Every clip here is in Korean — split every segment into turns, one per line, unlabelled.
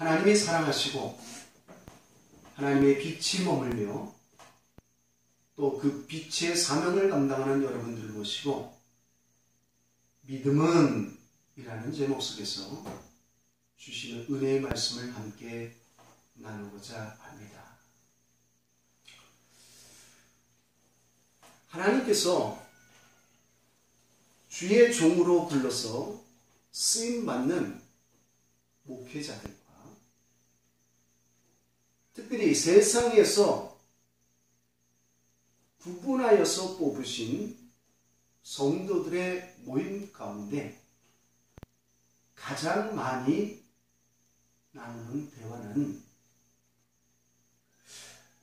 하나님이 사랑하시고 하나님의 빛이 머물며 또 그 빛의 사명을 감당하는 여러분들을 모시고 믿음은 이라는 제목 속에서 주시는 은혜의 말씀을 함께 나누고자 합니다. 하나님께서 주의 종으로 불러서 쓰임 받는 목회자들과 특별히 세상에서 구분하여서 뽑으신 성도들의 모임 가운데 가장 많이 나누는 대화는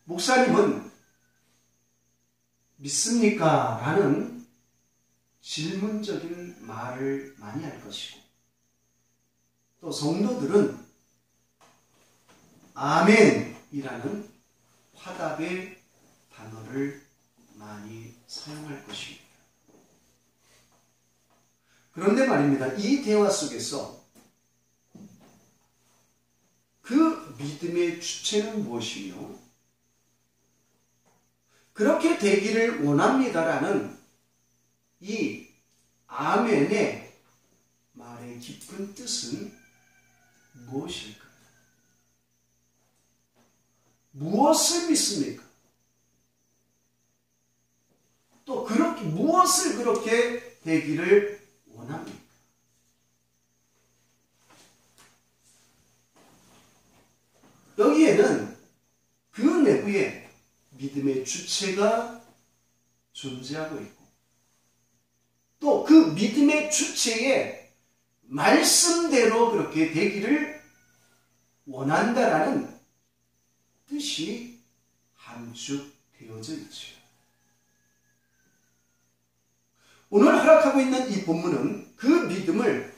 목사님은 믿습니까? 라는 질문적인 말을 많이 할 것이고 또 성도들은 아멘 이라는 화답의 단어를 많이 사용할 것입니다. 그런데 말입니다. 이 대화 속에서 그 믿음의 주체는 무엇이며 그렇게 되기를 원합니다라는 이 아멘의 말의 깊은 뜻은 무엇일까요? 무엇을 믿습니까? 또 그렇게 무엇을 그렇게 되기를 원합니까? 여기에는 그 내부에 믿음의 주체가 존재하고 있고 또 그 믿음의 주체에 말씀대로 그렇게 되기를 원한다라는 뜻이 함축되어져 있죠. 오늘 허락하고 있는 이 본문은 그 믿음을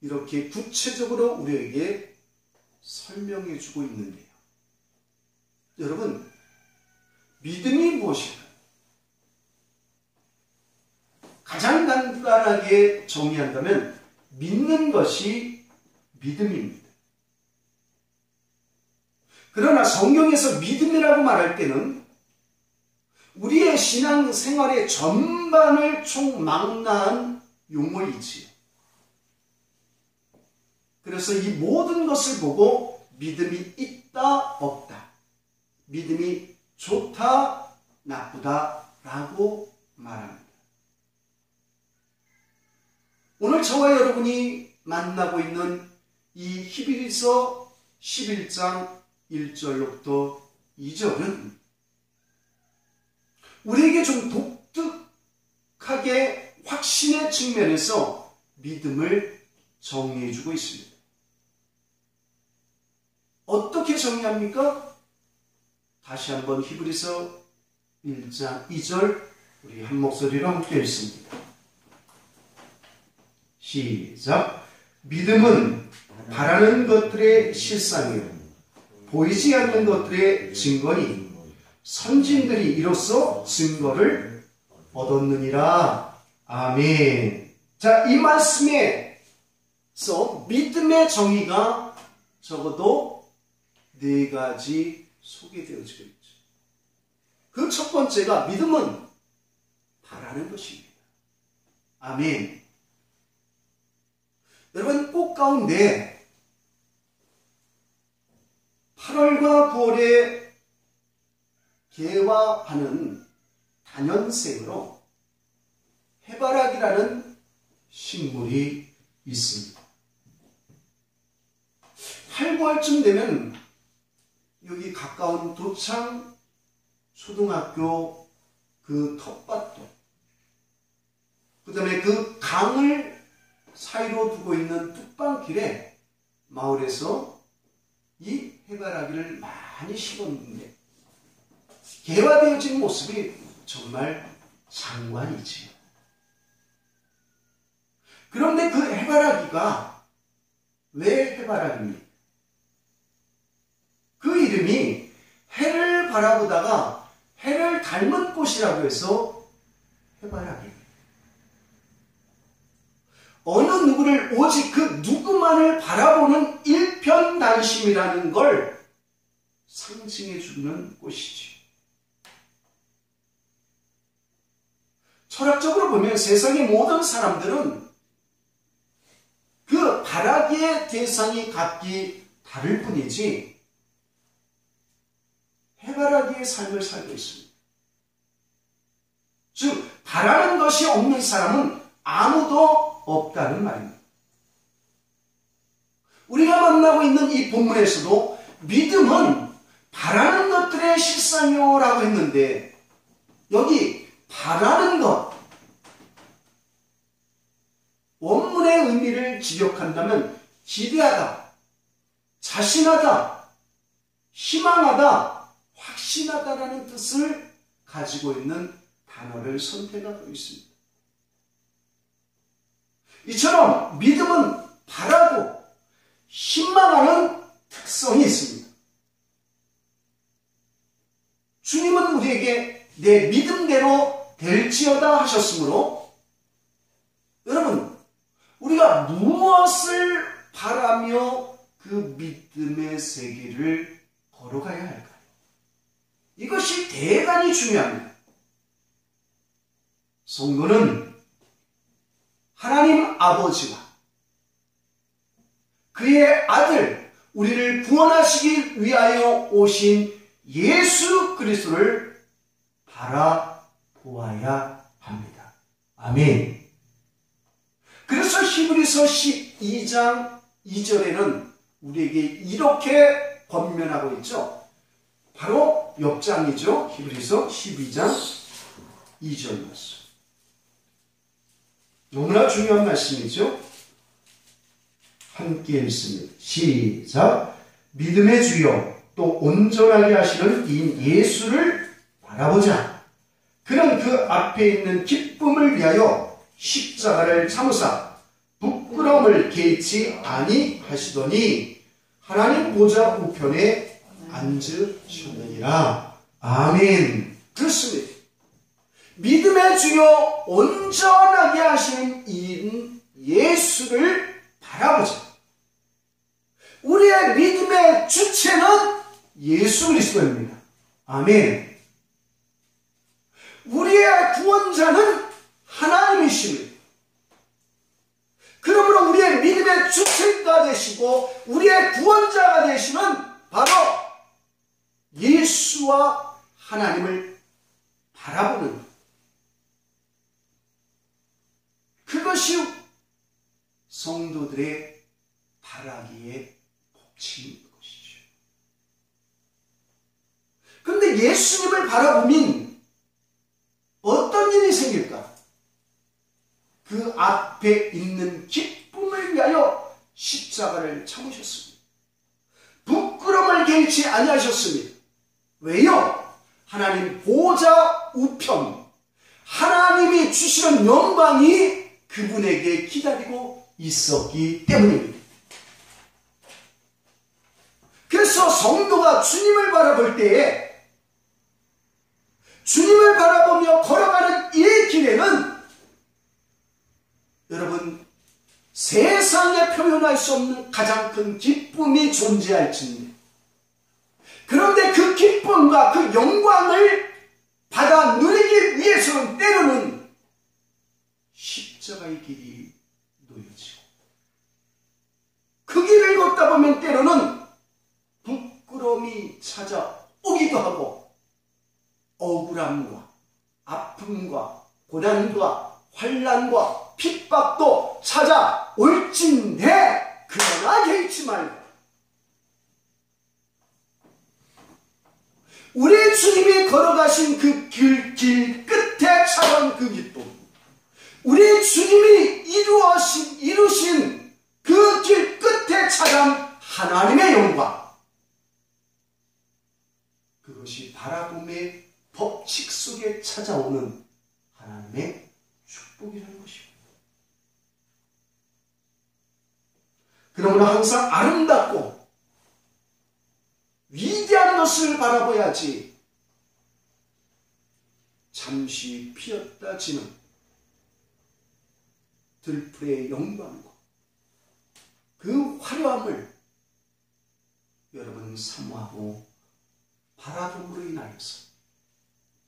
이렇게 구체적으로 우리에게 설명해 주고 있는데요. 여러분, 믿음이 무엇일까요? 가장 간단하게 정의한다면 믿는 것이 믿음입니다. 그러나 성경에서 믿음이라고 말할 때는 우리의 신앙 생활의 전반을 총망라한 용어이지요. 그래서 이 모든 것을 보고 믿음이 있다, 없다. 믿음이 좋다, 나쁘다 라고 말합니다. 오늘 저와 여러분이 만나고 있는 이 히브리서 11장 1절로부터 2절은 우리에게 좀 독특하게 확신의 측면에서 믿음을 정리해 주고 있습니다. 어떻게 정리합니까? 다시 한번 히브리서 1장 2절 우리 한 목소리로 함께 읽습니다. 시작. 믿음은 바라는 것들의 실상이요 보이지 않는 것들의 증거니 선진들이 이로써 증거를 얻었느니라. 아멘. 자, 이 말씀에서 믿음의 정의가 적어도 네 가지 소개되어지고 있죠. 그 첫 번째가 믿음은 바라는 것입니다. 아멘. 여러분, 꽃 가운데 8월과 9월에 개화하는 단연생으로 해바라기라는 식물이 있습니다. 8, 9월쯤 되면 여기 가까운 도창 초등학교 그 텃밭도 그 다음에 그 강을 사이로 두고 있는 뚝방길에 마을에서 이 해바라기를 많이 심었는데 개화되어진 모습이 정말 장관이지요. 그런데 그 해바라기가 왜 해바라기입니까? 그 이름이 해를 바라보다가 해를 닮은 꽃이라고 해서 해바라기입니다. 어느 누구를 오직 그 누구만을 바라보는 일편단심이라는 걸 상징해 주는 곳이죠. 철학적으로 보면 세상의 모든 사람들은 그 바라기의 대상이 각기 다를 뿐이지 해바라기의 삶을 살고 있습니다. 즉 바라는 것이 없는 사람은 아무도 없다는 말입니다. 우리가 만나고 있는 이 본문에서도 믿음은 바라는 것들의 실상이요 라고 했는데 여기 바라는 것 원문의 의미를 직역한다면 기대하다, 자신하다, 희망하다, 확신하다라는 뜻을 가지고 있는 단어를 선택하고 있습니다. 이처럼 믿음은 바라고 희망하는 특성이 있습니다. 주님은 우리에게 내 믿음대로 될지어다 하셨으므로 여러분 우리가 무엇을 바라며 그 믿음의 세계를 걸어가야 할까요? 이것이 대단히 중요합니다. 성도는 하나님 아버지와 그의 아들, 우리를 구원하시기 위하여 오신 예수 그리스도를 바라보아야 합니다. 아멘. 그래서 히브리서 12장 2절에는 우리에게 이렇게 권면하고 있죠. 바로 옆장이죠. 히브리서 12장 2절 말씀. 너무나 중요한 말씀이죠. 함께 읽습니다. 시작. 믿음의 주요 또 온전하게 하시는 이 예수를 바라보자. 그는 그 앞에 있는 기쁨을 위하여 십자가를 참으사 부끄러움을 개치 아니하시더니 하나님 보좌 우편에 앉으셨느니라. 아멘. 그렇습니다. 믿음의 주요 온전하게 하시는 이인 예수를 바라보자. 우리의 믿음의 주체는 예수 그리스도입니다. 아멘. 우리의 구원자는 하나님이십니다. 그러므로 우리의 믿음의 주체가 되시고 우리의 구원자가 되시는 바로 예수와 하나님을 바라보는 그것이 성도들의 바라기의 복치인 것이죠. 그런데 예수님을 바라보면 어떤 일이 생길까? 그 앞에 있는 기쁨을 위하여 십자가를 참으셨습니다. 부끄럼을 개치 아니하셨습니다. 왜요? 하나님 보좌 우편 하나님이 주시는 영광이 그분에게 기다리고 있었기 때문입니다. 그래서 성도가 주님을 바라볼 때에 주님을 바라보며 걸어가는 이 길에는 여러분 세상에 표현할 수 없는 가장 큰 기쁨이 존재할지니 그런데 그 기쁨과 그 영광을 받아 누리기 위해서는 때로는 십자가의 길이 놓여지고 그 길을 걷다 보면 때로는 부끄러움이 찾아오기도 하고 억울함과 아픔과 고난과 환란과 핍박도 찾아올진데 그러나 개의치 말고 우리 주님이 걸어가신 그 길, 길 끝에 찾아온 그 우리 주님이 이루어신, 이루신 그 길 끝에 찾아온 하나님의 영광 그것이 바라봄의 법칙 속에 찾아오는 하나님의 축복이라는 것입니다. 그러므로 항상 아름답고 위대한 것을 바라봐야지 잠시 피었다 지는 들풀의 영광과 그 화려함을 여러분 사모하고 바라봄으로 인하여서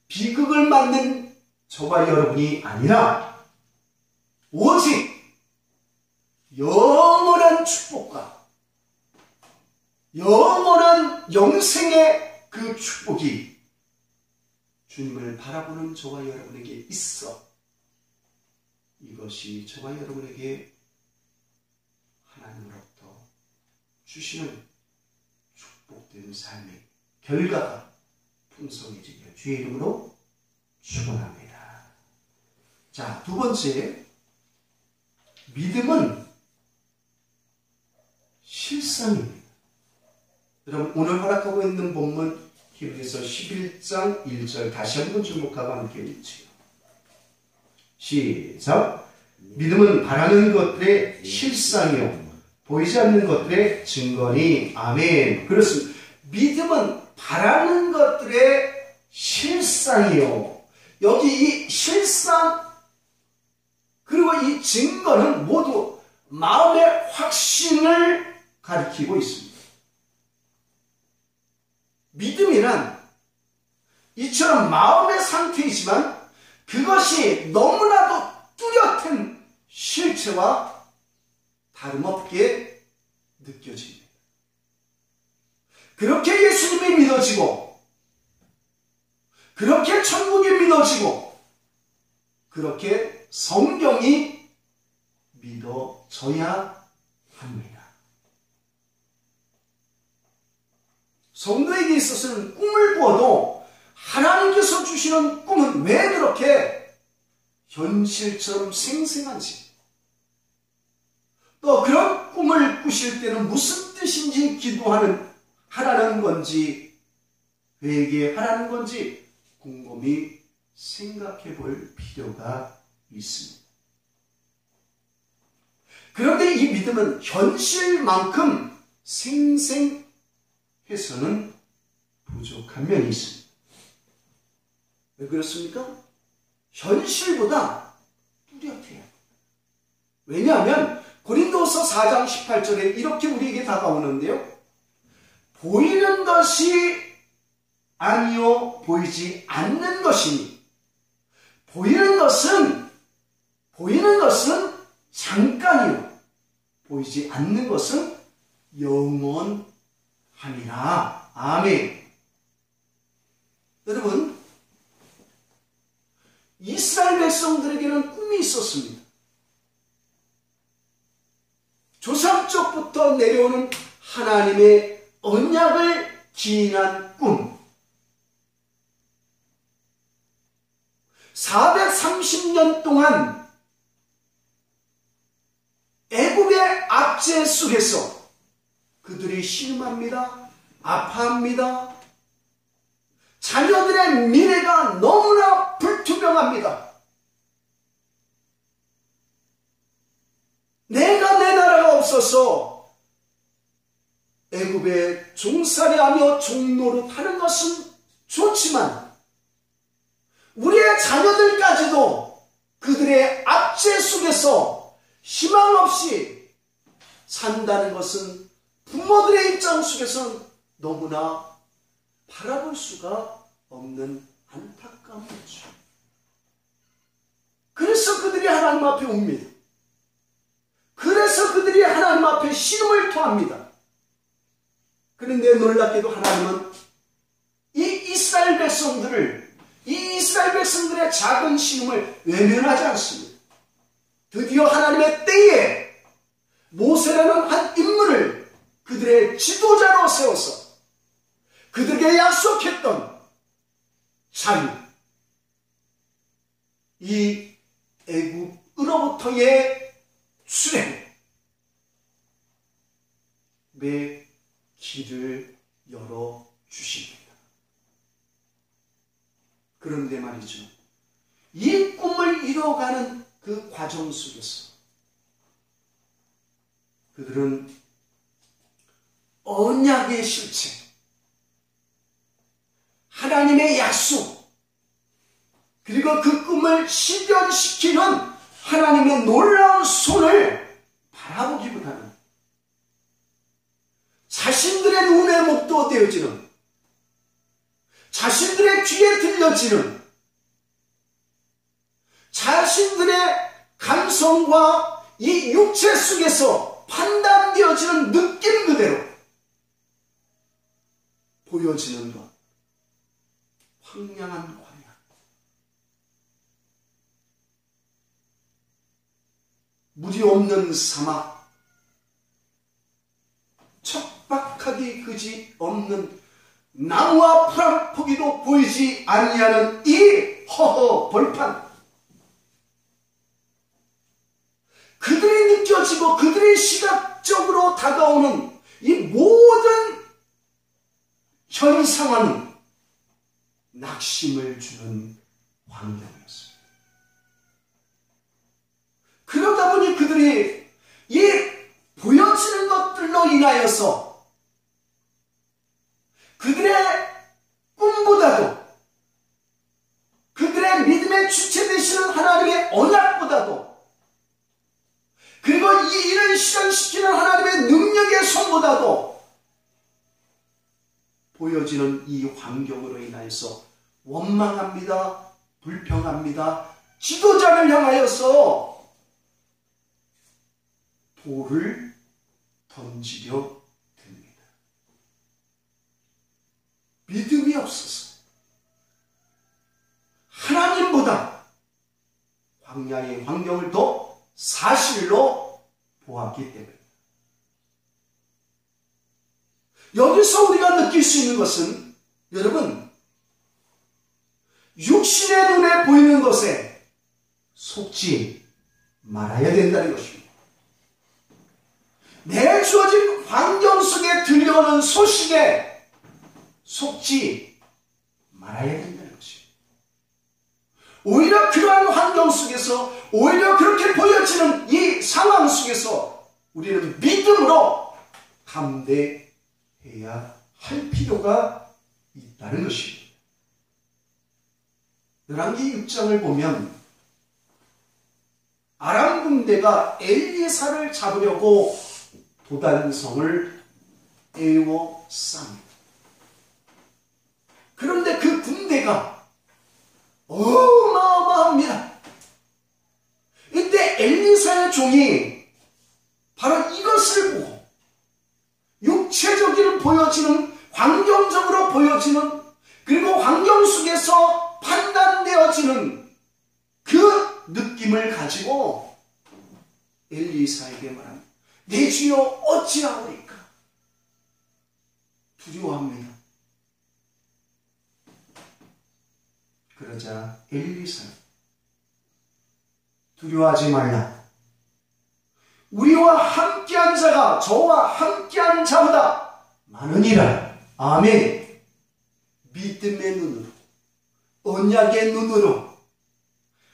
비극을 맞는 저와 여러분이 아니라 오직 영원한 축복과 영원한 영생의 그 축복이 주님을 바라보는 저와 여러분에게 있어 이것이 저와 여러분에게 하나님으로부터 주시는 축복된 삶의 결과가 풍성해지기를 주의 이름으로 축원합니다. 자, 두 번째 믿음은 실상입니다. 여러분 오늘 허락하고 있는 본문 히브리서 11장 1절 다시 한번 주목하고 함께 읽지요. 시작. 믿음은 바라는 것들의 실상이요 보이지 않는 것들의 증거니 아멘. 그렇습니다. 믿음은 바라는 것들의 실상이요. 여기 이 실상 그리고 이 증거는 모두 마음의 확신을 가리키고 있습니다. 믿음이란 이처럼 마음의 상태이지만 그것이 너무나도 뚜렷한 실체와 다름없게 느껴집니다. 그렇게 예수님이 믿어지고, 그렇게 천국이 믿어지고, 그렇게 성경이 믿어져야 합니다. 성도에게 있어서는 꿈을 꾸어도 하나님께서 주시는 꿈은 왜 그렇게 현실처럼 생생한지, 또 그런 꿈을 꾸실 때는 무슨 뜻인지 기도하는 하라는 건지 회개하라는 건지 곰곰이 생각해 볼 필요가 있습니다. 그런데 이 믿음은 현실만큼 생생해서는 부족한 면이 있습니다. 왜 그렇습니까? 현실보다 뚜렷해요. 왜냐하면 고린도서 4장 18절에 이렇게 우리에게 다가오는데요. 보이는 것이 아니요 보이지 않는 것이니 보이는 것은 보이는 것은 잠깐이요 보이지 않는 것은 영원하니라. 아멘. 여러분 이스라엘 백성들에게는 꿈이 있었습니다. 조상적부터 내려오는 하나님의 언약을 기인한 꿈. 430년 동안 애굽의 압제 속에서 그들이 신음합니다. 아파합니다. 자녀들의 미래가 너무나 불 투명합니다. 내가 내 나라가 없어서 애굽에 종살이하며 종노릇 하는 것은 좋지만 우리의 자녀들까지도 그들의 압제 속에서 희망 없이 산다는 것은 부모들의 입장 속에서는 너무나 바라볼 수가 없는 안타까움이죠. 그래서 그들이 하나님 앞에 옵니다. 그래서 그들이 하나님 앞에 신음을 토합니다. 그런데 놀랍게도 하나님은 이 이스라엘 백성들을 이 이스라엘 백성들의 작은 신음을 외면하지 않습니다. 드디어 하나님의 때에 모세라는 한 인물을 그들의 지도자로 세워서 그들에게 약속했던 자유, 이 애굽으로부터의 내 길을 열어 주십니다. 그런데 말이죠. 이 꿈을 이뤄가는 그 과정 속에서 그들은 언약의 실체, 하나님의 약속, 그리고 그 꿈을 실현시키는 하나님의 놀라운 손을 바라보기보다는 자신들의 눈에 목도 되어지는 자신들의 귀에 들려지는 자신들의 감성과 이 육체 속에서 판단되어지는 느낌 그대로 보여지는 것. 황량한 광야. 물이 없는 사막. 척박하기 그지 없는 나무와 풀한 포기도 보이지 아니하는 이 허허 벌판. 그들이 느껴지고 그들이 시각적으로 다가오는 이 모든 현상은 낙심을 주는 환경이었습니다. 그러다 보니 그들이 이 보여지는 것들로 인하여서 그들의 꿈보다도 그들의 믿음의 주체 되시는 하나님의 언약보다도 그리고 이 일을 실현시키는 하나님의 능력의 손보다도 보여지는 이 환경으로 인하여서 원망합니다. 불평합니다. 지도자를 향하여서 돌을 던지려 듭니다. 믿음이 없어서 하나님보다 광야의 환경을 더 사실로 보았기 때문에 여기서 우리가 느낄 수 있는 것은 여러분 육신의 눈에 보이는 것에 속지 말아야 된다는 것입니다. 내 주어진 환경 속에 들려오는 소식에 속지 말아야 된다는 것입니다. 오히려 그러한 환경 속에서 오히려 그렇게 보여지는 이 상황 속에서 우리는 믿음으로 감대해야 할 필요가 있다는 것입니다. 열왕기 6장을 보면 아람 군대가 엘리사를 잡으려고 도단성을 에워쌉니다. 그런데 그 군대가 어마어마합니다. 이때 엘리사의 종이 바로 이것을 보고 육체적으로 보여지는 환경적으로 보여지는 그리고 환경 속에서 판단되어지는 그 느낌을 가지고 엘리사에게 말합니다. 내 주여 어찌하오리까? 두려워합니다. 그러자 엘리사는 두려워하지 말라. 우리와 함께한 자가 저와 함께한 자보다 많으니라. 아멘. 믿음의 눈으로, 언약의 눈으로,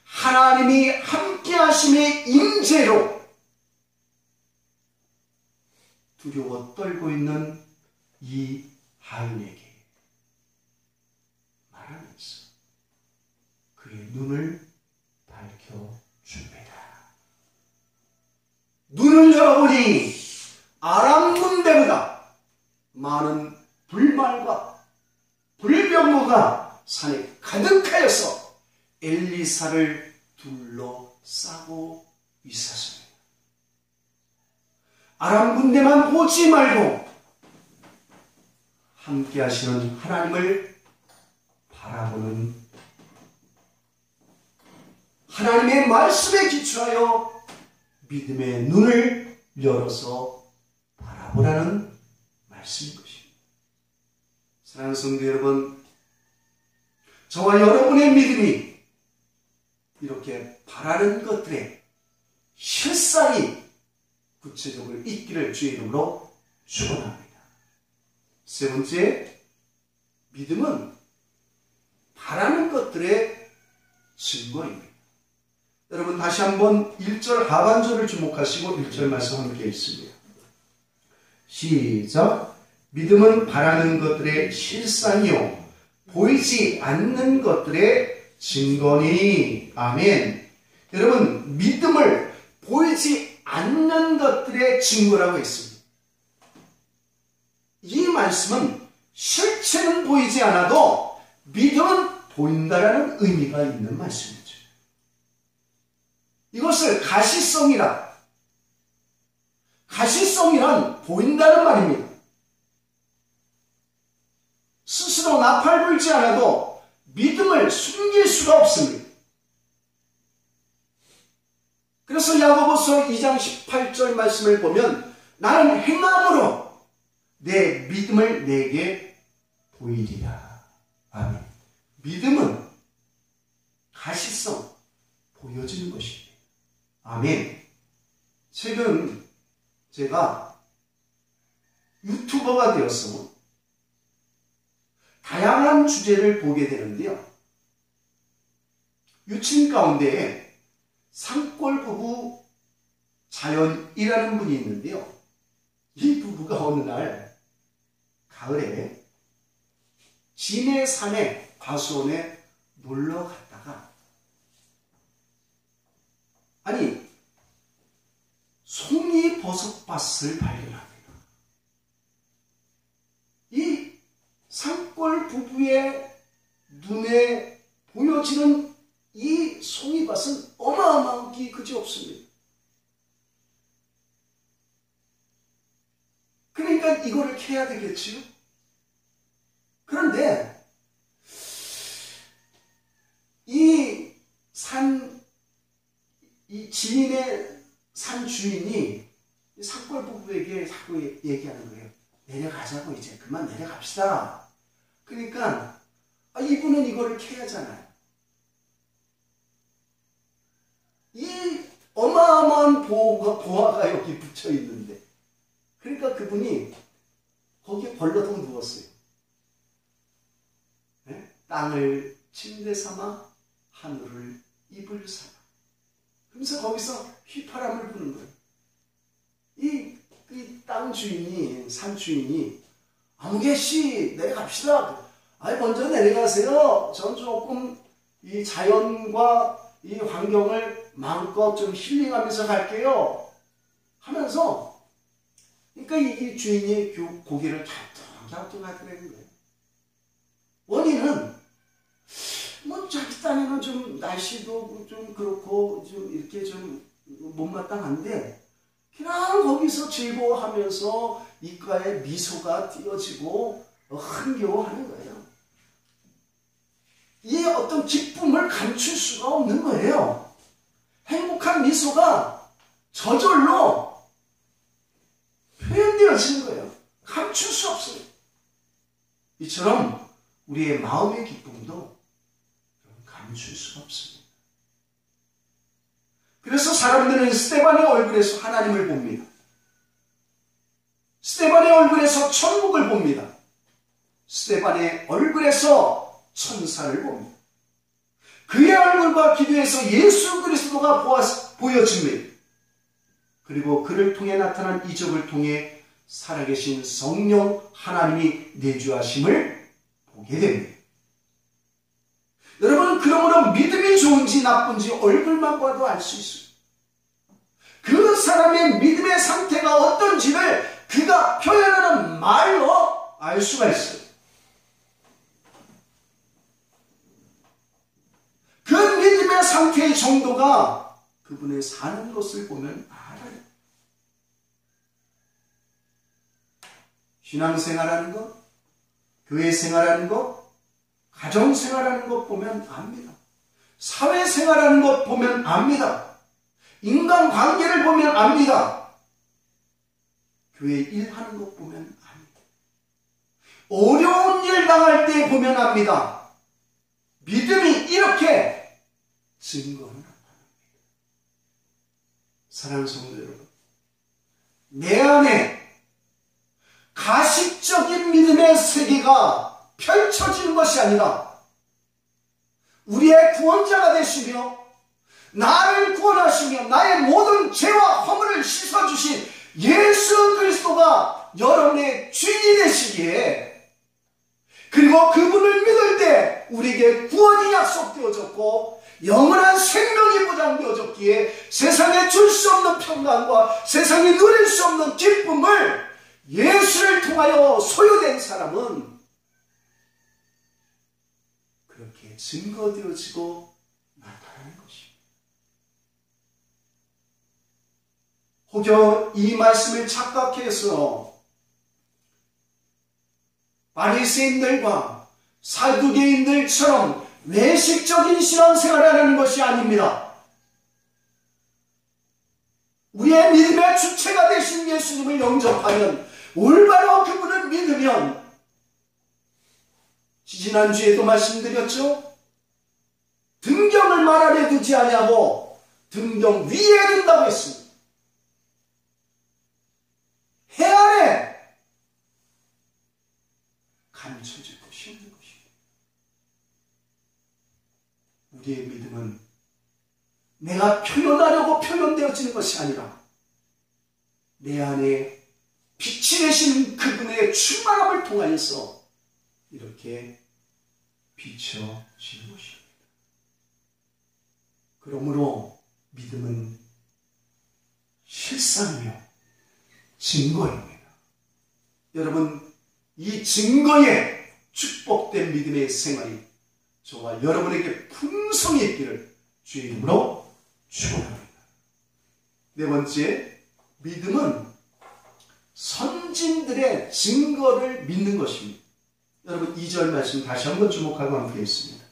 하나님이 함께하심의 임재로 두려워 떨고 있는 이 하인에게 말하면서 그의 눈을 밝혀줍니다. 눈을 열어보니 아람 군대보다 많은 불말과 불병거가 산에 가득하여서 엘리사를 둘러싸고 있었습니다. 아람 군대만 보지 말고 함께 하시는 하나님을 바라보는 하나님의 말씀에 기초하여 믿음의 눈을 열어서 바라보라는 말씀인 것입니다. 사랑하는 성도 여러분, 저와 여러분의 믿음이 이렇게 바라는 것들에 실상이 구체적으로 있기를 주의 이름으로 축원합니다. 세 번째, 믿음은 바라는 것들의 증거입니다. 여러분 다시 한번 1절 하반절을 주목하시고 1절 말씀 함께 읽습니다. 시작. 믿음은 바라는 것들의 실상이요 보이지 않는 것들의 증거니 아멘. 여러분 믿음을 보이지 않는 것들의 증거라고 했습니다. 이 말씀은 실체는 보이지 않아도 믿음은 보인다라는 의미가 있는 말씀이죠. 이것을 가시성이라 가시성이란 보인다는 말입니다. 스스로 나팔 불지 않아도 믿음을 숨길 수가 없습니다. 그래서 야고보서 2장 18절 말씀을 보면 나는 행함으로 내 믿음을 내게 보이리라. 아멘. 믿음은 가시성 보여지는 것입니다. 아멘. 최근 제가 유튜버가 되었어 다양한 주제를 보게 되는데요. 유친 가운데 산골 부부 자연이라는 분이 있는데요. 이 부부가 어느 날 가을에 진해 산에 과수원에 놀러 갔다가 아니 송이 버섯밭을 발견합니다. 이 산골 부부의 눈에 보여지는 이 송이밭은 어마어마하기 그지없습니다. 그러니까 이거를 캐야 되겠지요? 그런데 이 산, 이 지인의 산 주인이 산골 부부에게 자꾸 얘기하는 거예요. 내려가자고 이제 그만 내려갑시다. 그러니까 아, 이분은 이거를 캐야잖아요. 이 어마어마한 보호가, 보화가 여기 붙여 있는데 그러니까 그분이 거기에 벌러덩 누웠어요. 네? 땅을 침대 삼아 하늘을 이불 삼아. 그러면서 거기서 휘파람을 부는 거예요. 이, 이 땅 주인이, 산 주인이 아무개씨 내려갑시다. 아니 먼저 내려가세요. 전 조금 이 자연과 이 환경을 마음껏 좀 힐링하면서 갈게요. 하면서 그러니까 이 주인이 고개를 갸우뚱갸우뚱하더라는 거예요. 원인은 뭐 자기 딴에는 좀 날씨도 좀 그렇고 좀 이렇게 좀 못마땅한데 그냥 거기서 즐거워하면서 입가에 미소가 띄어지고 흥겨워하는 거예요. 이 어떤 기쁨을 감출 수가 없는 거예요. 행복한 미소가 저절로 표현되어지는 거예요. 감출 수 없어요. 이처럼 우리의 마음의 기쁨도 감출 수가 없습니다. 그래서 사람들은 스테반의 얼굴에서 하나님을 봅니다. 스테반의 얼굴에서 천국을 봅니다. 스테반의 얼굴에서 천사를 봅니다. 그의 얼굴과 비교해서 예수 그리스도가 보여집니다. 그리고 그를 통해 나타난 이적을 통해 살아계신 성령 하나님이 내주하심을 보게 됩니다. 여러분 그러므로 믿음이 좋은지 나쁜지 얼굴만 봐도 알 수 있어요. 그 사람의 믿음의 상태가 어떤지를 그가 표현하는 말로 알 수가 있어요. 그 믿음의 상태의 정도가 그분의 사는 것을 보면 알아요. 신앙생활하는 것, 교회 생활하는 것, 가정생활하는 것 보면 압니다. 사회생활하는 것 보면 압니다. 인간관계를 보면 압니다. 교회 일하는 것 보면 압니다. 어려운 일 당할 때 보면 압니다. 믿음이 이렇게 나타납니다. 사랑하는 성도 여러분, 내 안에 가식적인 믿음의 세계가 펼쳐지는 것이 아니라 우리의 구원자가 되시며 나를 구원하시며 나의 모든 죄와 허물을 씻어주신 예수 그리스도가 여러분의 주인이 되시기에 그리고 그분을 믿을 때 우리에게 구원이 약속되어졌고 영원한 생명이 보장되어졌기에 세상에 줄 수 없는 평강과 세상에 누릴 수 없는 기쁨을 예수를 통하여 소유된 사람은 그렇게 증거되어지고 나타나는 것입니다. 혹여 이 말씀을 착각해서 바리새인들과 사두개인들처럼 외식적인 신앙생활을 하는 것이 아닙니다. 우리의 믿음의 주체가 되신 예수님을 영접하면 올바로 그분을 믿으면 지난주에도 말씀드렸죠? 등경을 말 아래 두지 아니하고 등경 위에 둔다고 했습니다. 해 아래 감춰질 것이 없는 것입니다. 우리의 믿음은 내가 표현하려고 표현되어지는 것이 아니라 내 안에 빛이 되신 그분의 충만함을 통하여서 이렇게 비춰지는 것입니다. 그러므로 믿음은 실상이며 증거입니다. 여러분, 이 증거에 축복된 믿음의 생활이 저와 여러분에게 풍성히 있기를 주의 이름으로 축원합니다. 네 번째, 믿음은 선진들의 증거를 믿는 것입니다. 여러분 2절 말씀 다시 한번 주목하고 함께 있습니다.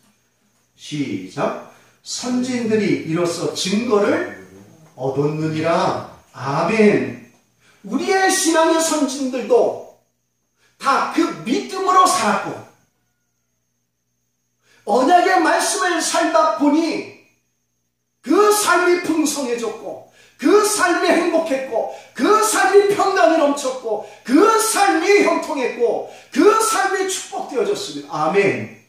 시작. 선진들이 이로써 증거를 얻었느니라. 아멘. 우리의 신앙의 선진들도 다 그 믿음으로 살았고 언약의 말씀을 살다 보니 그 삶이 풍성해졌고 그 삶이 행복했고 그 삶이 평강이 넘쳤고 그 삶이 형통했고 그 삶이 축복되어졌습니다. 아멘.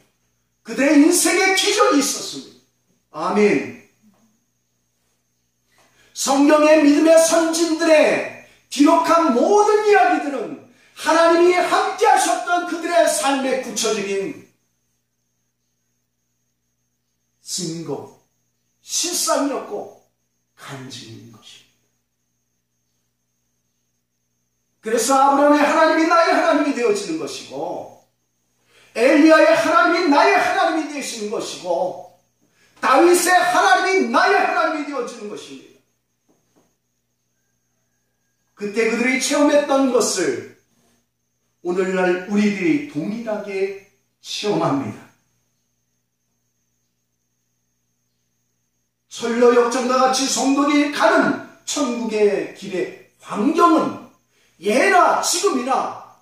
그들의 인생에 기적이 있었습니다. 아멘. 성경의 믿음의 선진들의 기록한 모든 이야기들은 하나님이 함께 하셨던 그들의 삶의 구체적인 증거, 실상이었고 간증인 것입니다. 그래서 아브라함의 하나님이 나의 하나님이 되어지는 것이고 엘리야의 하나님이 나의 하나님이 되시는 것이고 다윗의 하나님이 나의 하나님이 되어지는 것입니다. 그때 그들이 체험했던 것을 오늘날 우리들이 동일하게 체험합니다. 철로 역정과 같이 성도들이 가는 천국의 길의 환경은 예나 지금이나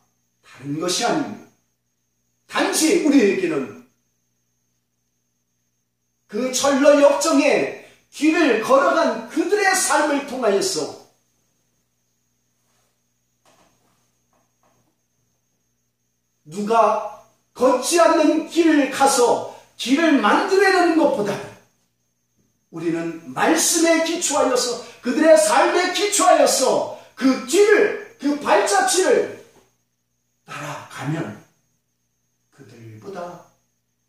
다른 것이 아닙니다. 단지 우리에게는 그 철로 역정의 길을 걸어간 그들의 삶을 통하여서 누가 걷지 않는 길을 가서 길을 만들어내는 것보다 우리는 말씀에 기초하여서 그들의 삶에 기초하여서 그 길을 그 발자취를 따라가면 그들보다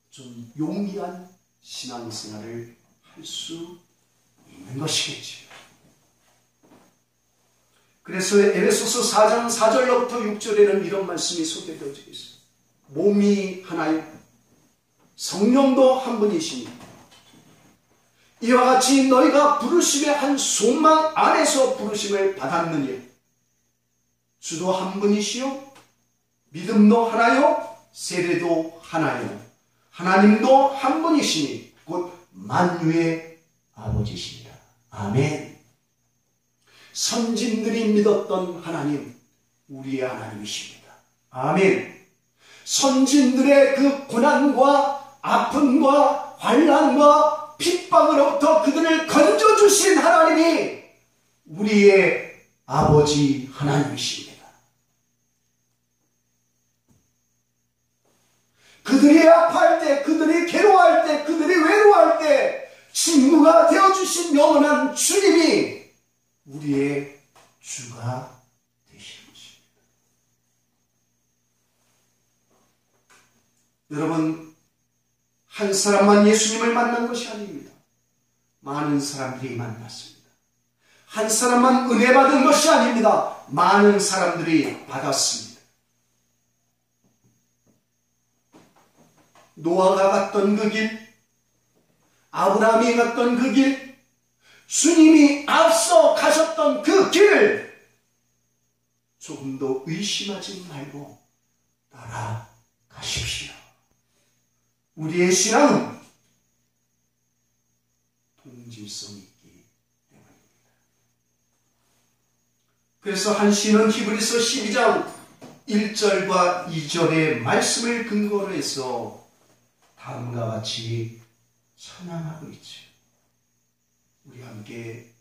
좀 용이한 신앙생활을 할 수 있는 것이겠지. 그래서 에베소서 4장 4절로부터 6절에는 이런 말씀이 소개되어지고 있습니다. 몸이 하나요. 성령도 한 분이시니 이와 같이 너희가 부르심의 한 소망 안에서 부르심을 받았느니 주도 한 분이시요 믿음도 하나요 세례도 하나요 하나님도 한 분이시니 곧 만유의 아버지십니다. 아멘. 선진들이 믿었던 하나님, 우리의 하나님이십니다. 아멘. 선진들의 그 고난과 아픔과 환란과 핍박으로부터 그들을 건져주신 하나님이 우리의 아버지 하나님이십니다. 그들이 아파할 때, 그들이 괴로워할 때, 그들이 외로워할 때, 친구가 되어주신 영원한 주님이 우리의 주가 되시는 것입니다. 여러분, 한 사람만 예수님을 만난 것이 아닙니다. 많은 사람들이 만났습니다. 한 사람만 은혜 받은 것이 아닙니다. 많은 사람들이 받았습니다. 노아가 갔던 그 길, 아브라함이 갔던 그 길, 주님이 앞서 가셨던 그 길을 조금 더 의심하지 말고 따라가십시오. 우리의 신앙은 동질성이 있기 때문입니다. 그래서 한 시는 히브리서 12장 1절과 2절의 말씀을 근거로 해서 다음과 같이 찬양하고 있죠. 우리 함께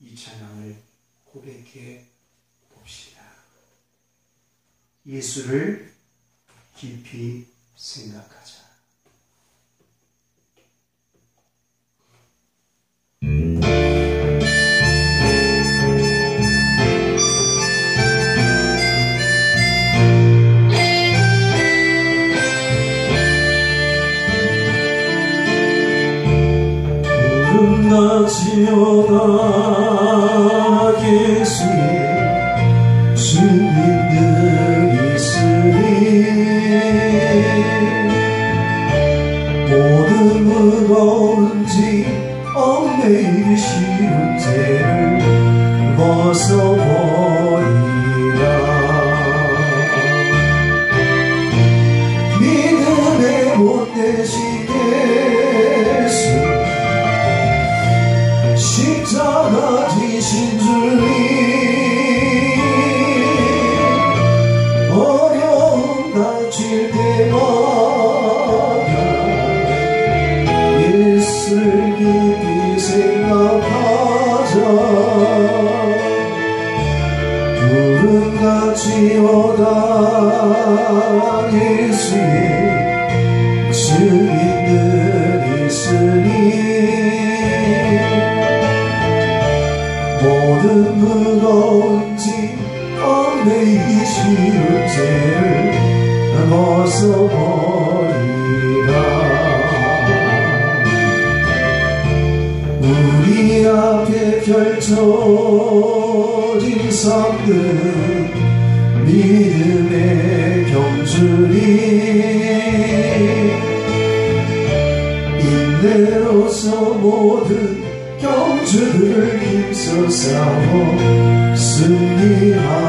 이 찬양을 고백해 봅시다. 예수를 깊이 생각하자.
지어다 예수의 주님들 있으니 모든 무거운 짐 얽매이기 쉬 예수의 증인들 있으니 모든 무거운 짐 얽매이기 쉬운 죄를 벗어버리라 우리 앞에 펼쳐진 삶들 믿음의 경주리 인내로서 모든 경주를 힘써 싸워 승리하리라